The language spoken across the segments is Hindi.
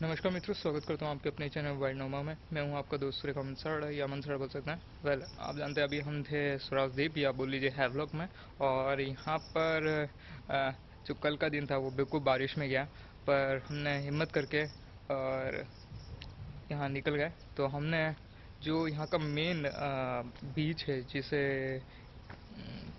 नमस्कार मित्रों, स्वागत करता हूँ आपके अपने चैनल वाइड नोमा में। मैं हूँ आपका दोस्त सूर्य मनसड़ या मनसड़ बोल सकते हैं। वेल आप जानते हैं अभी हम थे स्वराजदीप या बोल लीजिए हैवलॉक में, और यहाँ पर जो कल का दिन था वो बिल्कुल बारिश में गया, पर हमने हिम्मत करके और यहाँ निकल गए। तो हमने जो यहाँ का मेन बीच है, जिसे,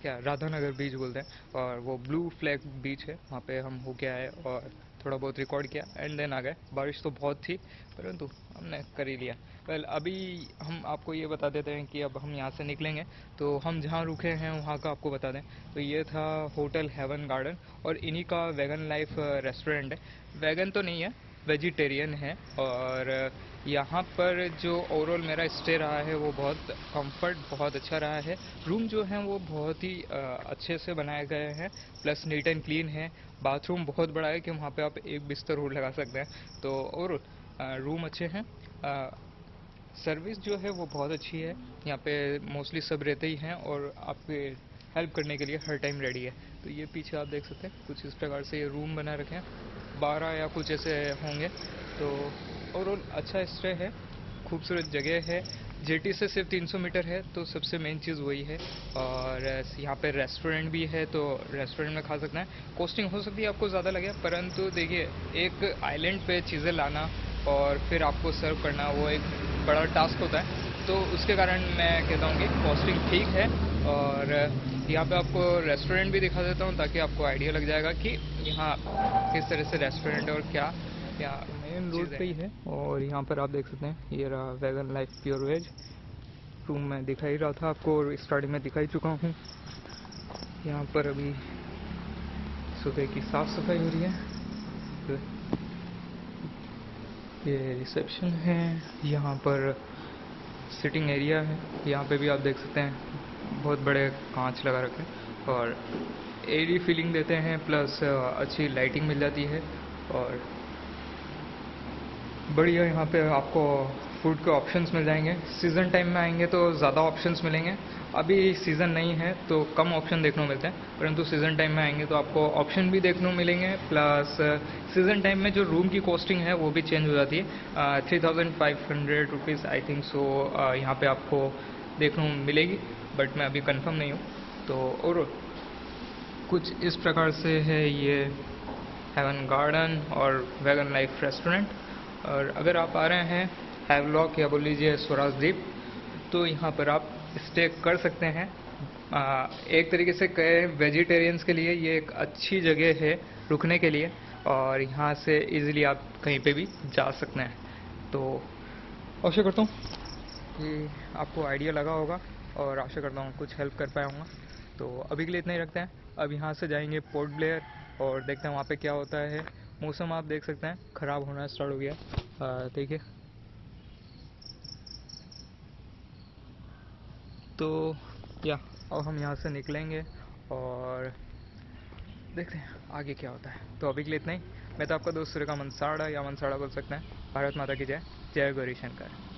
क्या, राधानगर बीच बोलते हैं, और वो ब्लू फ्लैग बीच है, वहाँ पे हम हो गया है और थोड़ा बहुत रिकॉर्ड किया एंड देन आ गए। बारिश तो बहुत थी परंतु हमने कर ही लिया। वेल well, अभी हम आपको ये बता देते हैं कि अब हम यहाँ से निकलेंगे तो हम जहाँ रुके हैं वहाँ का आपको बता दें। तो ये था होटल हेवन गार्डन और इन्हीं का वैगन लाइफ रेस्टोरेंट है। वैगन तो नहीं है वेजिटेरियन है और यहाँ पर जो ओवरऑल मेरा स्टे रहा है, वो बहुत कंफर्ट बहुत अच्छा रहा है। रूम जो है, वो बहुत ही अच्छे से बनाए गए हैं। प्लस नीट एंड क्लीन है। बाथरूम बहुत बड़ा है कि वहाँ पे आप एक बिस्तर और लगा सकते हैं। तो और रूम अच्छे हैं। सर्विस जो है, वो बहुत अच्छी है। यहाँ पे मोस्टली सब रहते ही हैं और आपके हेल्प करने के लिए हर टाइम रेडी है। तो ये पीछे आप देख सकते हैं, कुछ इस प्रकार से ये रूम बना रखे हैं। बारह या कुछ ऐसे होंगे। तो ओवरऑल अच्छा स्टे है, खूबसूरत जगह है। जेटी से सिर्फ़ 300 मीटर है तो सबसे मेन चीज़ वही है। और यहाँ पे रेस्टोरेंट भी है तो रेस्टोरेंट में खा सकते है। कॉस्टिंग हो सकती है, आपको ज़्यादा लगे, परंतु देखिए, एक आइलैंड पे चीज़ें लाना और फिर आपको सर्व करना, वो एक बड़ा टास्क होता है। तो उसके कारण मैं कहता हूँ कि कॉस्टिंग ठीक है और यहाँ पे आपको रेस्टोरेंट भी दिखा देता हूँ ताकि आपको आइडिया लग जाएगा कि यहाँ किस तरह से रेस्टोरेंट और क्या क्या मेन रोड पे ही है। और यहाँ पर आप देख सकते हैं ये रहा wagon life pure veg room में दिखा ही रहा था आपको और स्टार्टिंग में दिखा ही चुका हूँ। यहाँ पर अभी सुबह की साफ़ सफ़ाई हो रही है। ये रिसेप्शन है। यहाँ पर सिटिंग एरिया है। यहाँ पे भी आप देख सकते हैं, बहुत बड़े कांच लगा रखे हैं और एरी फीलिंग देते हैं प्लस अच्छी लाइटिंग मिल जाती है और बढ़िया यहाँ पे आपको फ़ूड के ऑप्शंस मिल जाएँगे। सीज़न टाइम में आएँगे तो ज़्यादा ऑप्शंस मिलेंगे। अभी सीज़न नहीं है तो कम ऑप्शन देखने को मिलते हैं। परंतु सीज़न टाइम में आएँगे तो आपको ऑप्शन भी देखने को मिलेंगे। प्लस सीज़न टाइम में जो रूम की कॉस्टिंग है, वो भी चेंज हो जाती है। Three thousand five hundred rupees I think so यहाँ पे आपको देखने को मिलेगी। बट मैं अभी कंफर्म नहीं हूँ। तो और कुछ इस प्रकार से है ये हेवन गार्डन और वैगन लाइफ रेस्टोरेंट और अगर आप आ रहे हैं हैवलॉक या बोल लीजिए स्वराजदीप तो यहाँ पर आप स्टे कर सकते हैं। आ, एक तरीके से कहे वेजिटेरियंस के लिए ये एक अच्छी जगह है रुकने के लिए और यहाँ से इजीली आप कहीं पे भी जा सकते हैं। तो आशा करता हूँ कि आपको आइडिया लगा होगा और आशा करता हूँ कुछ हेल्प कर पाया हूँ तो अभी के लिए इतना ही रखते हैं। अब यहाँ से जाएँगे पोर्ट ब्लेयर और देखते हैं वहाँ पे क्या होता है। मौसम आप देख सकते हैं ख़राब होना स्टार्ट हो गया। देखिए। तो या, अब हम यहाँ से निकलेंगे और देखते हैं आगे क्या होता है। तो अभी के लिए इतना ही। मैं तो आपका दोस्त सूर्य का मनसाड़ा या मनसाड़ा बोल सकते हैं। भारत माता की जय। जय गौरी शंकर।